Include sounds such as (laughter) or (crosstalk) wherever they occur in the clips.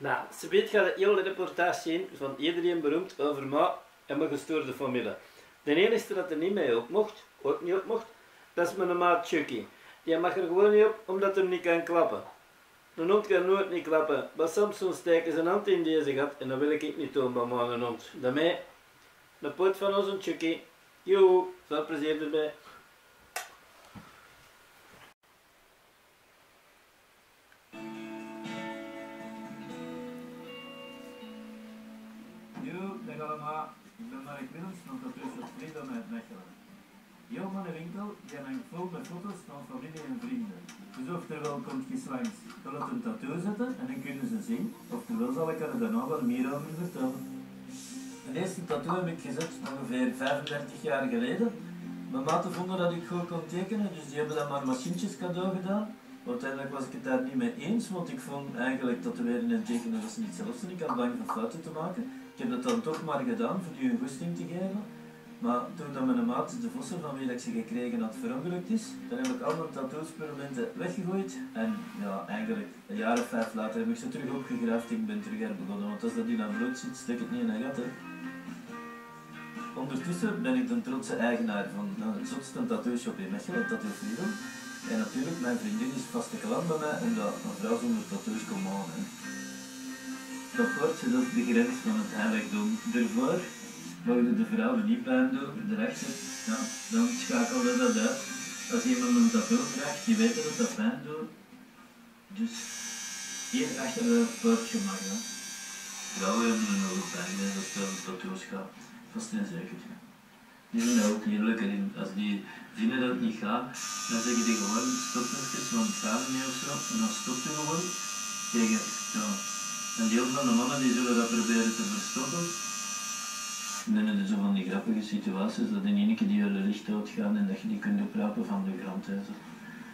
Nou, ze weet gaat de hele reportage zien van iedereen beroemd over mij en mijn gestoorde familie. De enige dat er niet mee op mocht, ook niet op mocht, dat is mijn maat Chucky. Die mag er gewoon niet op, omdat hij niet kan klappen. Een hond kan nooit niet klappen. Bij Samson steken zijn hand in deze gat en dat wil ik niet doen bij mijn hond. Daarmee, de pot van onze Chucky. Joe, veel plezier erbij. Mannenwinkel die hangt vol met foto's van familie en vrienden. Dus oftewel komt je langs, kan het een tattoo zetten en dan kunnen ze zien. Oftewel zal ik er daarna wat meer over vertellen. De eerste tattoo heb ik gezet ongeveer 35 jaar geleden. Mijn maten vonden dat ik goed kon tekenen, dus die hebben dan maar machientjes cadeau gedaan. Uiteindelijk was ik het daar niet mee eens, want ik vond eigenlijk tatoeëren en tekenen dat ze niet zelf zijn. Ik had bang van fouten te maken. Ik heb dat dan toch maar gedaan, voor die een goesting te geven. Maar toen dat mijn maat, de vossen van wie ik ze gekregen had, verongelukt is, dan heb ik al mijn tattoo-experimenten weggegooid. En ja, eigenlijk een jaar of vijf later heb ik ze terug opgegraafd en ik ben terug herbegonnen. Want als dat in dat bloed zit, stek het niet in een gat. Ondertussen ben ik de trotse eigenaar van nou, het zotste tattoo-shop in Mechelen, Tattoo. En natuurlijk, mijn vriendin is vaste klant bij mij en dat een vrouw zonder tattoos komt aan. Dat woordje, dat is de grens van het heiligdom. Daarvoor mogen de vrouwen niet pijn doen, erachter, ja, dan schakelde dat uit. Als iemand een tattoo krijgt, die weet dat dat pijn doet. Dus hier achter het mag dat. Vrouwen hebben er nog pijn hè, als het om tattoos gaat. Vast en zeker. Die zijn daar ook eerlijk in. Als die vinden dat het niet gaat, dan zeggen die gewoon stop even, want het gaat niet of zo. En dan stopt je gewoon tegen, ja. Een deel van de mannen die zullen dat proberen te verstoppen. Dan zo van die grappige situaties dat in één keer die hele licht uitgaan en dat je niet kunt oprapen van de grond. Zo.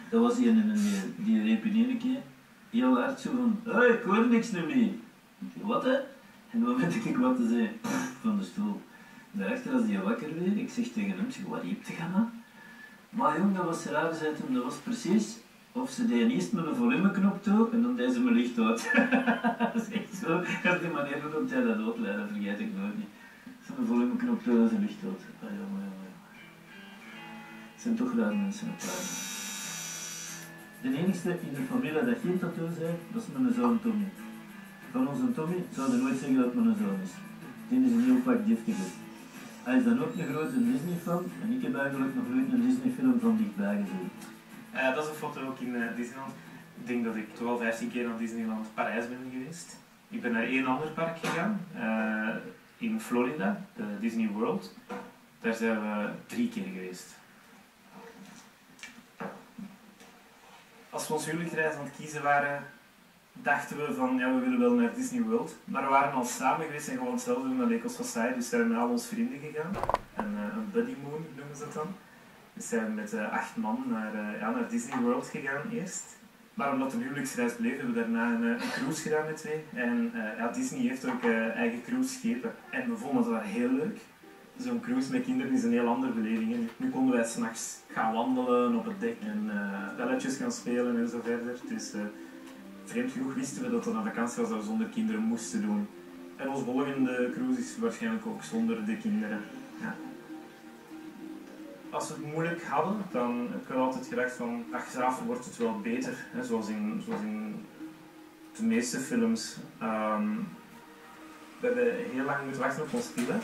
Dat was die, en die, die reep in één keer heel hard zo van, hé, ik hoor niks meer wat hè? En dan weet ik wat te zeggen van de stoel. Daarachter was die wakker weer, ik zeg tegen hem, zeg, wat riep te gaan aan? Maar jong, dat was raar, zei hem, dat was precies of ze deden eerst met een volumeknop toe en dan deed ze mijn licht uit. (laughs) dat is echt zo, als die manier waarop hij dat uitleidde, dat vergeet ik nooit niet. Volumeknop toe en ze licht uit. Ah, jammer, jammer. Het zijn toch raar mensen op aarde. De enige in de familie dat geen tattoo heeft, dat is mijn zoon Tommy. Van onze Tommy zouden nooit zeggen dat het mijn zoon is. Die is een heel pak giftig. Hij is dan ook een grote Disney-fan en ik heb eigenlijk nog nooit een Disney-film van dichtbij gezien. Eh, dat is een foto ook in eh, Disneyland. Ik denk dat ik toch al 15 keer naar Disneyland Parijs ben geweest. Ik ben naar één ander park gegaan, eh, in Florida, de Disney World. Daar zijn we drie keer geweest. Als we ons huwelijksreis aan het kiezen waren, dachten we van ja, we willen wel naar Disney World. Maar we waren al samen geweest en gewoon hetzelfde doen met Lake Society. Dus zijn we met al onze vrienden gegaan. En, uh, een buddy moon noemen ze dat dan. Dus zijn we met uh, acht man naar, uh, ja, naar Disney World gegaan eerst. Maar omdat het een huwelijksreis bleef, hebben we daarna een, een cruise gedaan met twee. En ja, Disney heeft ook eigen cruiseschepen. En we vonden dat heel leuk. Zo'n cruise met kinderen is een heel andere beleving. Nu konden wij s'nachts gaan wandelen op het dek en spelletjes gaan spelen en zo verder. Dus, vreemd genoeg wisten we dat het een vakantie was dat we zonder kinderen moesten doen. En onze volgende cruise is waarschijnlijk ook zonder de kinderen. Ja. Als we het moeilijk hadden, dan heb ik altijd gedacht van achteraf wordt het wel beter. Hè, zoals, in, zoals in de meeste films. Um, we hebben heel lang moeten wachten op ons pille,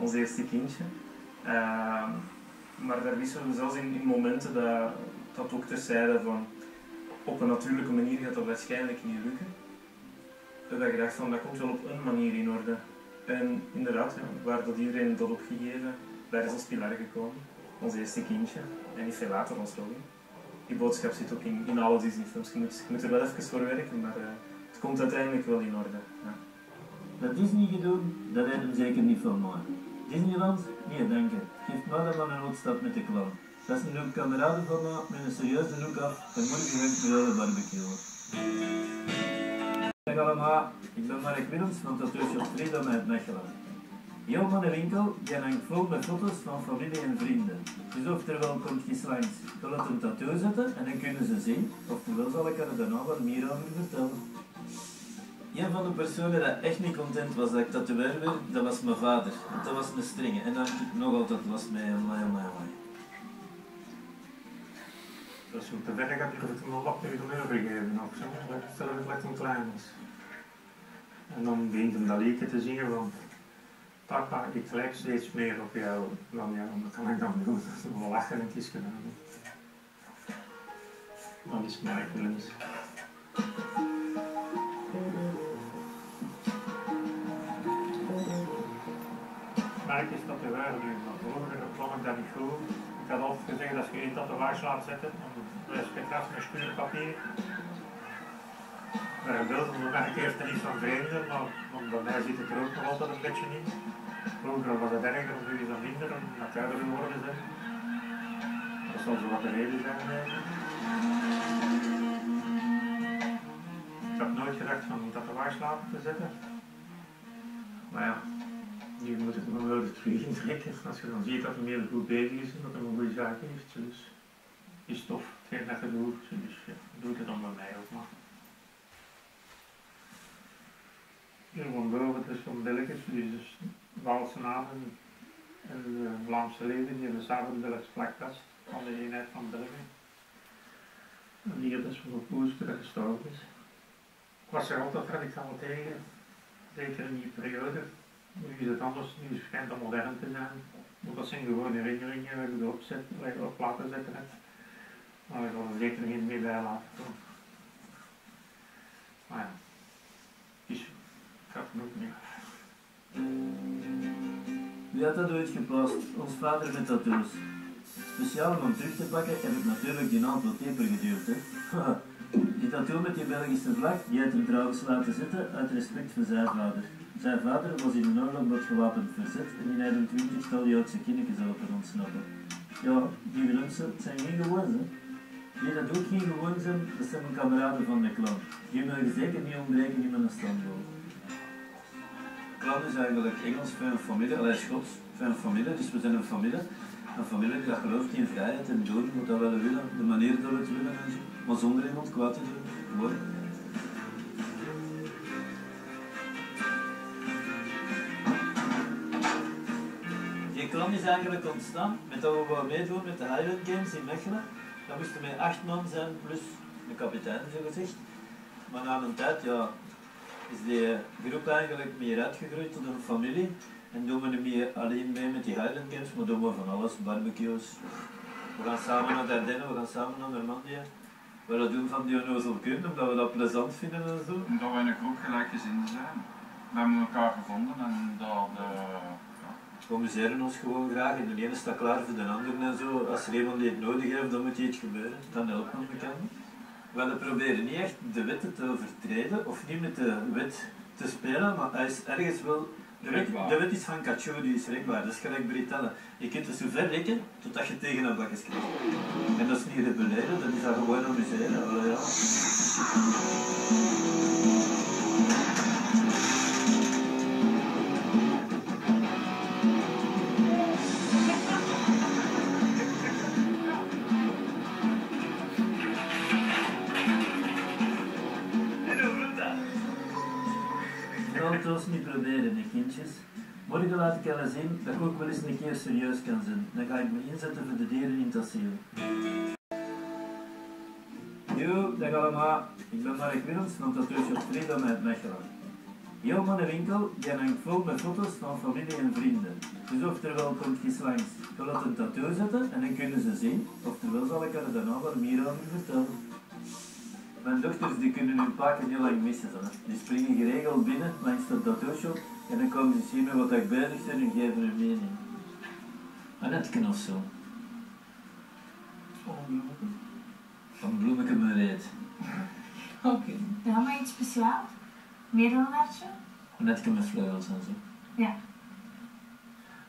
ons eerste kindje. Um, maar daar wisten we zelfs in, momenten dat, dat dokters zeiden van op een natuurlijke manier gaat dat waarschijnlijk niet lukken. We hebben gedacht van dat komt wel op een manier in orde. En inderdaad, ja, waar dat iedereen dat opgegeven, daar is ons pilar gekomen. Ons eerste kindje. En niet veel later ons Robin. Die boodschap zit ook in, in alle Disney-films. Je moet, moet er wel even voor werken, maar uh, het komt uiteindelijk wel in orde. Ja. Dat Disney gedaan, dat heeft hem zeker niet van mij. Disneyland? Nee, dank je. Geef mij dan maar een uitstap met de clown. Dat is een kameraden van me met een serieuze look af en morgen ga ik met de barbecue. Dag allemaal, ik ben Mark Willems van Tattoo Shop Freedom uit Mechelen. Jouw mannenwinkel die hangt vol met foto's van familie en vrienden. Dus oftewel komt je langs, het een tattoo zetten en dan kunnen ze zien, oftewel zal ik er daarna wat meer over vertellen. een van de personen dat echt niet content was dat ik tatoeëer werd, dat was mijn vader. Want dat was een strenge. En dan ik nog altijd last mee, amai, amai, amai. Als je hem te werk hebt, ik hem nog wat euro geven of zo. Stel dat het lekker klein is. En dan begint hem dat liedje te zingen van Papa, ik lijk steeds meer op jou. Dan ja, dat kan ik dan doen. Wel lachen en kiezen gedaan. Dan is het mijn kunst. Merk is dat waarde nu, want vroeger vond ik dat niet goed. Ik had altijd gezegd, als je één tatoeage laat zetten, dan respect dat met stuurpapier. Maar ik wilde me merk eerst niet van vreemden, maar want bij mij zit het er ook nog altijd een beetje in. Vroeger was het erger, nu is dat minder, omdat het ouder geworden zijn. Dat zal zo wat de reden zijn. ik. Ik heb nooit gedacht van een tatoeage laten te zetten. Maar ja, nu moet het nog wel het terug intrekken. Als je dan ziet dat hij meer goed bezig is en dat hij een goede zaak heeft. Dus is tof, hetgeen dat je doet. Dus ja, doe het dan bij mij ook maar. Hier van boven, het is van Belgisch, dus Waalse namen en de Vlaamse leden, die hebben samen plakvast van de eenheid van België. En hier is van de poester gestorven is. Ik was er altijd radicaal tegen, zeker in die periode. Nu is het anders, nu is het schijnt dat modern te zijn. Want dat zijn gewoon herinneringen waar je erop zet, waar je op laten zetten hebt. Maar ik zal er zeker geen meer bij laten komen. Maar ja. Ook niet. Wie had dat ooit? Ons vader met tattoos. Speciaal om hem terug te pakken heb ik natuurlijk die envelopeper geduurd. Hè. Die tattoo met die Belgische vlag, die had hem trouwens laten zitten uit respect voor zijn vader. Zijn vader was in de oorlog met gewapend verzet en die had een twintigtal Joodse kindjes open ontsnappen. Ja, die Willemsen zijn geen gewoon, hè. Die dat ook geen gewoon zijn, dat zijn mijn kameraden van de klan. Die mogen zeker niet ontbreken in mijn standbeeld. Klan is eigenlijk Engels voor een familie, alleen Schots voor een familie, dus we zijn een familie. Een familie die gelooft in vrijheid en doen wat we willen, de manier dat we het willen en zo. Maar zonder iemand kwaad te doen. Gewoon. Die klan is eigenlijk ontstaan met dat we meedoen met de Highland Games in Mechelen. Dat moesten wij acht man zijn, plus de kapitein zo gezegd. Maar na een tijd, ja, is die groep eigenlijk meer uitgegroeid tot een familie. En doen we niet meer alleen mee met die Highland Games, maar doen we van alles, barbecues. We gaan samen naar Dardenne, we gaan samen naar Normandië. We dat doen van die onnozelkunde, omdat we dat plezant vinden en zo. Omdat wij een groep gelijkgezinden zijn. We hebben elkaar gevonden en dat eh, ja, We amuseren ons gewoon graag en de ene staat klaar voor de ander en zo. Als er iemand die het nodig heeft, dan moet iets gebeuren. Dan helpt ons We proberen niet echt de wetten te overtreden of niet met de wet te spelen, maar hij is ergens wel. De wet, de wet is van Cacio, die is rekbaar. Dat is gelijk Britellen. Je kunt het zo ver rekken totdat je tegen een bakjes krijgt. En dat is niet rebelleren, dat is dat gewoon amuseren. Allee, ja. Laat ons niet proberen, hè, kindjes. Morgen laat ik jullie zien dat ik ook wel eens een keer serieus kan zijn. Dan ga ik me inzetten voor de dieren in het asiel. Yo, dag allemaal. Ik ben Mark Willems van Tattooshop Freedom uit Mechelen. Heel mijn winkel die hangt vol met foto's van familie en vrienden. Dus oftewel komt je langs, je laat een tattoo zetten en dan kunnen ze zien. Oftewel zal ik er daarna wat meer over vertellen. Mijn dochters die kunnen hun pakken niet lang missen. Hè. Die springen geregeld binnen langs de tattoo-shop en dan komen ze zien met wat ik bezig ben en geven hun mening. Annette of zo. Van Bloemeke Mereet. Oké. Ja, maar iets speciaals? Meer dan een hartje? Met vleugels en zo. Ja.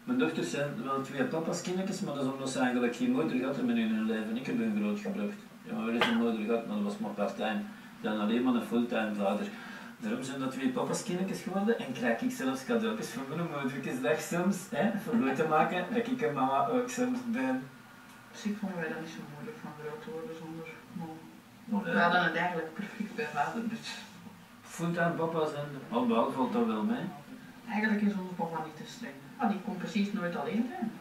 Mijn dochters zijn wel twee papa's kindertjes, maar dat is omdat ze eigenlijk geen moeder hadden in hun leven. Ik heb hun grootgebracht. Ja, wel eens een moeder gehad, maar dat was maar part-time. Dan alleen maar een fulltime vader. Daarom zijn dat twee papa's kindertjes geworden en krijg ik zelfs cadeautjes van mijn moedertjesdag soms, hè, voor goed te maken dat ik een mama ook soms ben. Dus ik vonden wij dat niet zo moeilijk van groot te worden zonder mol. Maar, We hadden het eigenlijk perfect bij vader, dus fulltime papa zijn. Al valt dat wel mee. Eigenlijk is onze papa niet te streng. Ah, die kon precies nooit alleen zijn.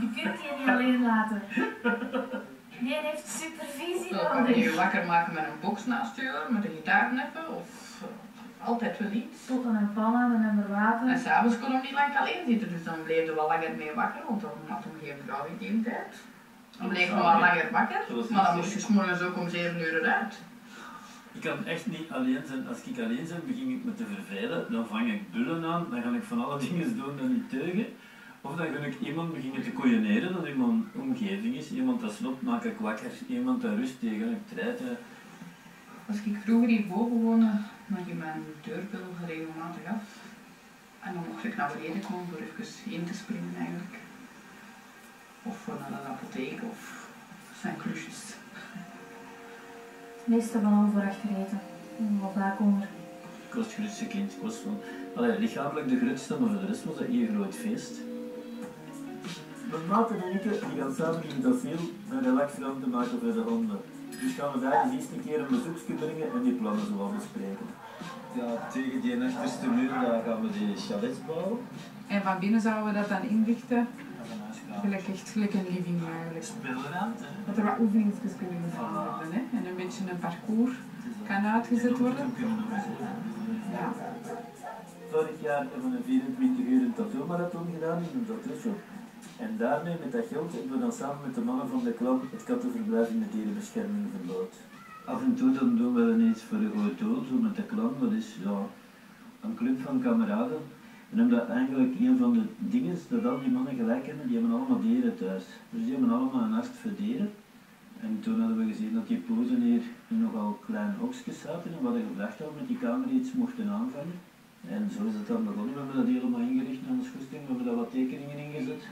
Je kunt je niet alleen laten. (laughs) Die heeft supervisie Dan kan je (laughs) wakker maken met een box naast je oor, met een gitaar neppen of eh, altijd wel iets. Potten en pannen en En water. s'avonds kon hij niet lang alleen zitten, dus dan bleef hij wel langer mee wakker, want dan had hij geen vrouw in die tijd. Dan bleef hij wel langer wakker, maar dan moest je zeg. s morgens ook om 7 uur eruit. Ik kan echt niet alleen zijn. Als ik alleen ben, begin ik me te vervelen. Dan vang ik bullen aan. Dan ga ik van alle (laughs) dingen doen dat niet teugen. Of dan ik iemand beginnen te koeieneren dat in mijn omgeving is. Iemand dat sloopt, maak ik wakker. Iemand dat rust, die ga ik treiten. Als ik vroeger hierboven woonde, dan ging mijn deurbel regelmatig af. En dan mocht ik naar beneden komen voor even in te springen eigenlijk. Of voor naar de apotheek of zijn klusjes. Meestal van over achter eten. Wat daar komen. Ik was het grootste kind. Ik was van, allee, lichamelijk de grootste, maar voor de rest was dat één groot feest. Maten en ik die gaan samen in het asiel een relaxruimte maken voor de honden. Dus gaan we daar eens eens een keer een bezoekje brengen en die plannen zo bespreken. Ja, tegen die achterste muur daar gaan we die chalets bouwen. En van binnen zouden we dat dan inrichten, gelijk echt gelijk een living eigenlijk. Speelruimte. Dat er wat oefeningetjes kunnen gedaan worden hè? en een beetje een parcours kan uitgezet worden. Ja. Vorig jaar hebben we een 24 uur een tattoo-marathon gedaan in een tattoo-shop. En daarmee, met dat geld, hebben we dan samen met de mannen van de klan het kattenverblijf in de dierenbescherming verbouwd. Af en toe dan doen we dan iets voor een goed doel, zo met de klan, dat is ja, een club van kameraden. En omdat eigenlijk een van de dingen is dat al die mannen gelijk hebben, die hebben allemaal dieren thuis. Dus die hebben allemaal een hart voor dieren. En toen hadden we gezien dat die pozen hier in nogal kleine hokjes zaten en we hadden gevraagd dat we met die kamer iets mochten aanvangen. En zo is het dan begonnen. We hebben dat helemaal ingericht naar ons goesting. We hebben daar wat tekeningen ingezet.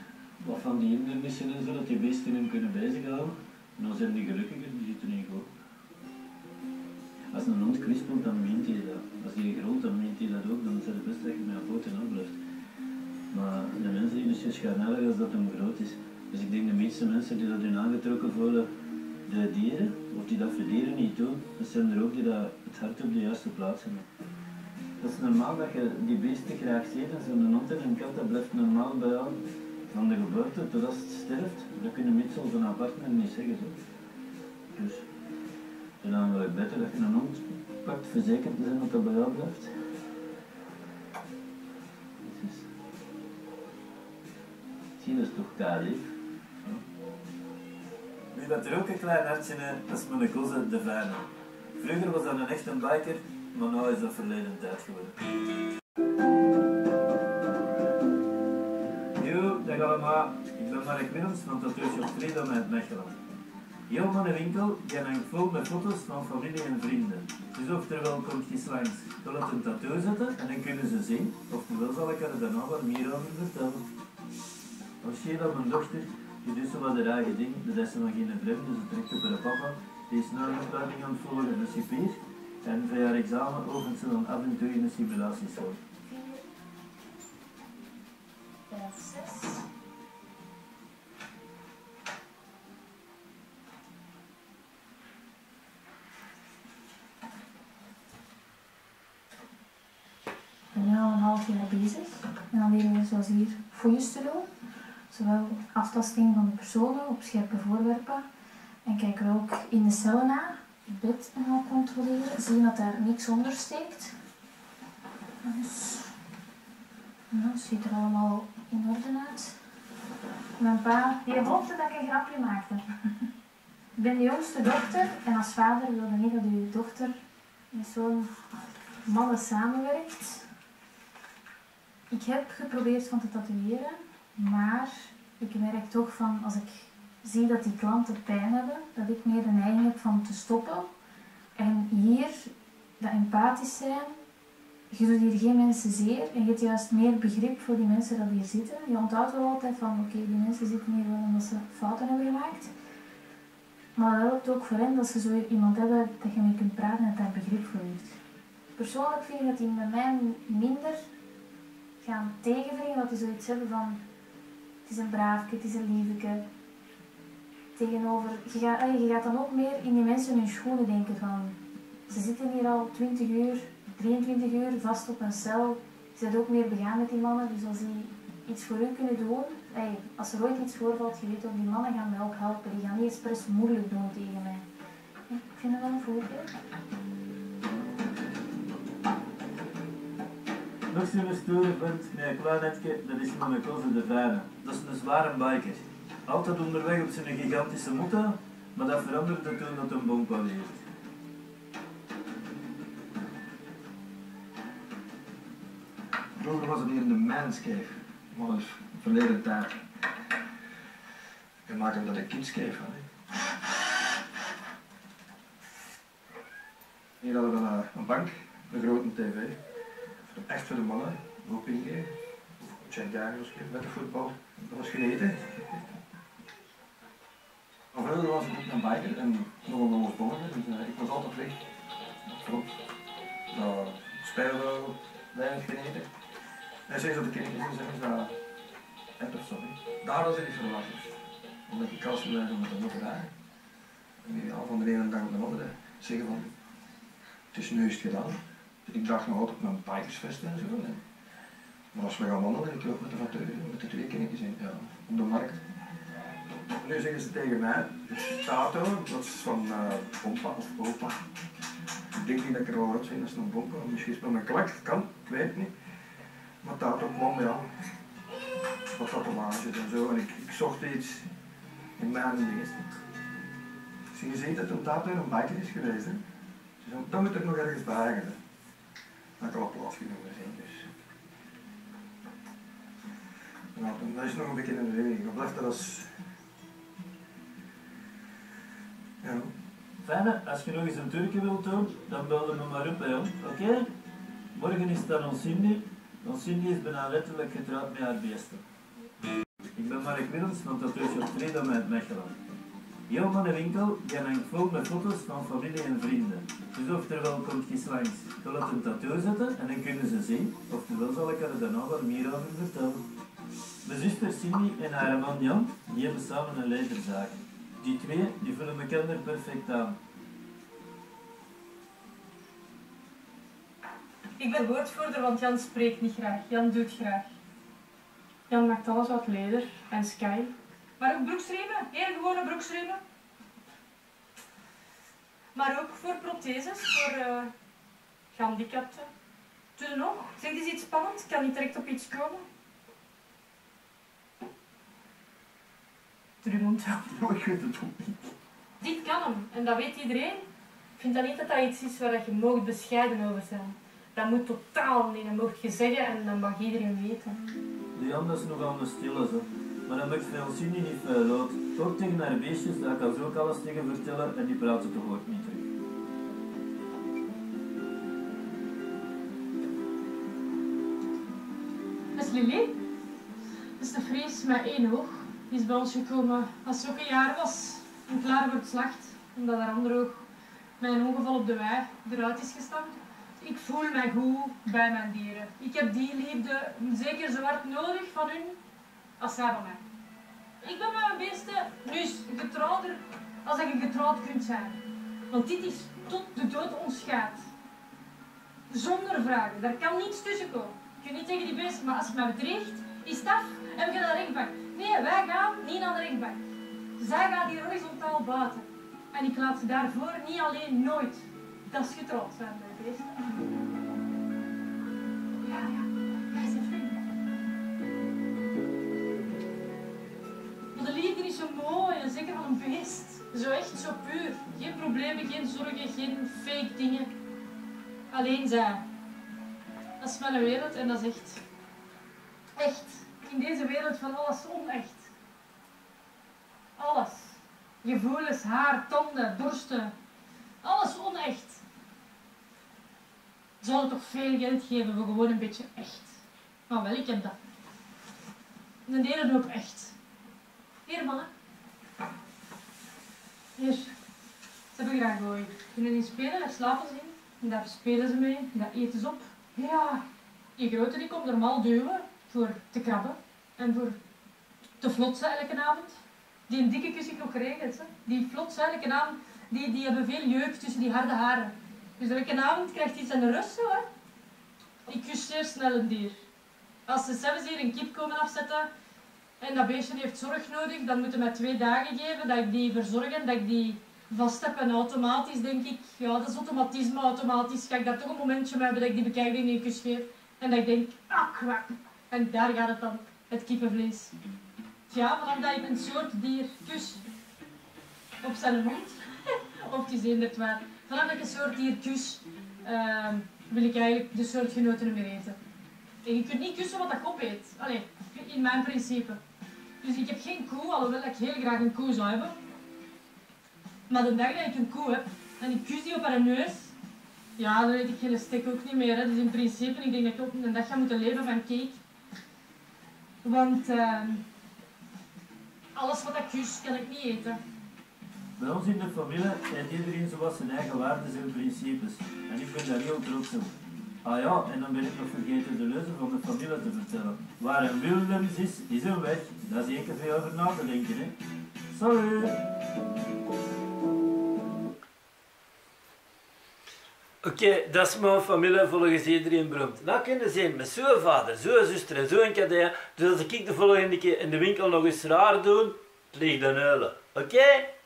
Wat van die hindernissen en zo, dat die beesten hem kunnen bezighouden. En dan zijn die gelukkiger, die zitten niet goed. Als een hond kwispelt, dan meent hij dat. Als hij groot, dan meent hij dat ook. Dan is het best dat je met een poten afblijft. Maar de mensen die dus schijnheilig als dat hem groot is. Dus ik denk de meeste mensen die dat hun aangetrokken voelen, de dieren, of die dat voor dieren niet doen, dat zijn er ook die dat het hart op de juiste plaats hebben. Dat is normaal dat je die beesten graag ziet en zo'n hond en een kat, dat blijft normaal bij jou van de geboorte totdat het sterft. Dat kunnen mensen van apartment niet zeggen. Zo. Dus is dan wel beter dat je een hond pakt, verzekerd te zijn dat dat bij jou blijft. Dus, zie, is toch lief. Wie dat er ook een klein hartje heeft, dat is mijn koze de Vijne. Vroeger was dat een echte biker, maar nu is dat verleden tijd geworden. Allemaal. Ik ben Mark Willems van Tattooshop Freedom uit Mechelen. Heel mijn winkel die hangt vol met foto's van familie en vrienden. Dus oftewel komt je langs, wil het een tattoo zetten en dan kunnen ze zien. Oftewel zal ik er daarna wat meer over vertellen. Als je dan mijn dochter, die doet zo wat haar eigen ding, dat is ze nog geen vreemde, ze trekt op haar papa. Die is nu een opleiding aan het volgen in de cipier. En voor haar examen oefent ze dan af en toe in de simulatieschool. Vijf, zes. Ik ben jaar bezig. En dan leren we zoals hier fouilles te doen. Zowel aftasting van de personen op scherpe voorwerpen. En kijken we ook in de cellen na. Het bed en al controleren. Zien dat daar niks onder steekt. Dus, nou, ziet er allemaal in orde uit. Mijn pa, die hoopte dat ik een grapje maakte. (laughs) Ik ben de jongste dochter en als vader wilde niet dat uw dochter met zo'n mannen samenwerkt. Ik heb geprobeerd van te tatoeëren, maar ik merk toch van als ik zie dat die klanten pijn hebben, dat ik meer de neiging heb van te stoppen. En hier, dat empathisch zijn, je doet hier geen mensen zeer en je hebt juist meer begrip voor die mensen dat hier zitten. Je onthoudt wel altijd van, oké, die mensen zitten hier wel omdat ze fouten hebben gemaakt. Maar dat helpt ook voor hen dat ze zo iemand hebben dat je mee kunt praten en dat daar begrip voor heeft. Persoonlijk vind ik dat die met mij minder gaan tegenvringen, dat die zoiets hebben van, het is een braafje, het is een liefeke. Tegenover, je gaat, gaat dan ook meer in die mensen hun schoenen denken van, Ze zitten hier al 20 uur, 23 uur vast op een cel. Ze zijn ook meer begaan met die mannen, dus als die iets voor u kunnen doen, hey, als er ooit iets voorvalt, je weet ook, die mannen gaan mij ook helpen. Die gaan niet expres moeilijk doen tegen mij. Ik vind dat wel een voorbeeld. Stoere punt met een klein dat is mijn cousin de Vijne. Dat is een zware biker. Altijd onderweg op zijn gigantische motor, maar dat veranderde toen dat een bom heeft. Vroeger was het hier een manscave, maar verleden tijd. Je maakt hem dat een kidscave van. Hier hadden we een, een bank, een grote tv. Echt voor de mannen, ook ingeven. Jack Daniels met de voetbal, dat was geneten. Maar vroeger was ik een biker en nog een losbolletje, dus eh, ik was altijd weg. Klopt. Dat speelde weinig geneten. En sinds dat ik kinderen ben, zeggen ze dat of sorry. Daar was ik verwacht. Omdat ik kast blijven met de motorij. En die al van de ene dag op de andere zeggen van het is nu is gedaan. Ik draag nog altijd mijn bikersvest en zo. En, maar als we gaan wandelen, ik loop met de facteur, met de twee kindjes in, ja, op de markt. Nu zeggen ze tegen mij, Tato, dat is van uh, Pompa of Opa. Ik denk niet dat ik er al uitzien als een Pompa, misschien is het mijn klak, kan, ik weet niet. Maar Tato kwam, ja, wat tatoeages en zo. En ik, ik zocht iets in mijn dienst. Dus je ziet dat een Tato een biker is geweest. Hè. Dus dan moet er nog ergens bij. Dat kan op plaats genomen zijn. Dus. Dan- dat is nog een beetje in de. Dan blijft dat als. Ja. Fijne, als je nog eens een Turkje wilt doen, dan bel me maar op, jong. Oké? Morgen is dan ons Cindy. Ons Cindy is bijna letterlijk getrouwd met haar beesten. Ik ben Mark Willems van Tattoo Freedom uit Mechelen. Heel mijn winkel die hangt vol met foto's van familie en vrienden. Dus oftewel komt je langs, je laat een tattoo zetten en dan kunnen ze zien. Oftewel zal ik er daarna wat meer over vertellen. Mijn zuster Cindy en haar man Jan, die hebben samen een lederzaak. Die twee, die vullen elkaar perfect aan. Ik ben woordvoerder, want Jan spreekt niet graag. Jan doet graag. Jan maakt alles uit leder en sky. Maar ook broeksriemen, heel gewone broeksriemen. Maar ook voor protheses, voor eh gehandicapten. Je nog? Zeg eens iets spannends, ik kan niet direct op iets komen. Doe je mond wel. (laughs) Ik weet het ook niet. Dit kan hem en dat weet iedereen. Ik vind dat niet dat dat iets is waar dat je mag bescheiden over zijn. Dat moet totaal niet, dat mag je zeggen en dat mag iedereen weten. Jan is nogal een stille zo. Maar dan maakt veel Cindy niet veel uit. Ook tegen haar beestjes, daar kan ze ook alles tegen vertellen en die praten toch ook niet terug. Dat is Lily. Dat is de Vries met één oog. Die is bij ons gekomen als ze ook een jaar was. En klaar voor het slacht. Omdat haar andere oog bij een ongeval op de wei eruit is gestampt. Ik voel mij goed bij mijn dieren. Ik heb die liefde zeker zo hard nodig van hun als zij van mij. Ik ben mijn beesten nu eens getrouwder als dat je getrouwd kunt zijn. Want dit is tot de dood ons. Zonder vragen. Daar kan niets tussen komen. Je kunt niet tegen die beesten, maar als je mij bedreigt, is het af en we naar de rechtbank. Nee, wij gaan niet naar de rechtbank. Zij gaan hier horizontaal buiten. En ik laat ze daarvoor niet alleen nooit. Dat is getrouwd zijn beesten. Ja, ja, jij zit vriend. Maar de liefde is zo mooi en zeker van een beest. Zo echt, zo puur. Geen problemen, geen zorgen, geen fake dingen. Alleen zij. Dat is mijn wereld en dat is echt. Echt. In deze wereld van alles onecht. Alles. Gevoelens, haar, tanden, borsten. Alles zouden toch veel geld geven voor gewoon een beetje echt. Maar wel, ik heb dat. En de hele hoop echt. Hier, mannen. Hier. Ze hebben graag gooi. Kunnen die spelen, daar slapen ze in. Daar spelen ze mee, daar eten ze op. Ja, die grote die komt normaal duwen voor te krabben en voor te flotsen elke avond. Die een dikke kus ik nog geregeld. Die flotsen elke avond, die, die hebben veel jeuk tussen die harde haren. Dus elke avond krijgt hij zijn rust zo, hè. Ik kus zeer snel een dier. Als ze zelfs hier een kip komen afzetten en dat beestje heeft zorg nodig, dan moeten mij twee dagen geven dat ik die verzorg en dat ik die vast heb. En automatisch denk ik, ja dat is automatisme, automatisch ga ik daar toch een momentje mee hebben dat ik die bekijking in een kus geef. En dat ik denk, ah kwak. En daar gaat het dan, het kippenvlees. Ja, vanaf dat ik een soort dier kus op zijn mond, (laughs) of die zijn het waar. Vanaf ik een soort dier kus, ehm, wil ik eigenlijk de soortgenoten niet meer eten. En je kunt niet kussen wat dat kop eet. Allee, in mijn principe. Dus ik heb geen koe, alhoewel ik heel graag een koe zou hebben. Maar de dag dat ik een koe heb en ik kus die op haar neus, ja, dan eet ik geen stek ook niet meer. Dus in principe, ik denk dat ik ook een dag ga moeten leven van cake. Want ehm, alles wat ik kus, kan ik niet eten. Bij ons in de familie heeft iedereen zoals zijn eigen waarden en principes. En ik ben daar heel trots op. Ah ja, en dan ben ik nog vergeten de leuze van de familie te vertellen. Waar een Willems is, is een weg. Dat is zeker veel over na te denken, hè. Sorry. Oké, dat is mijn familie volgens iedereen beroemd. Dat kunnen zijn met zo'n vader, zo'n zuster en zo'n cadet. Dus als ik de volgende keer in de winkel nog eens raar doe, ligt dan huilen. Oké?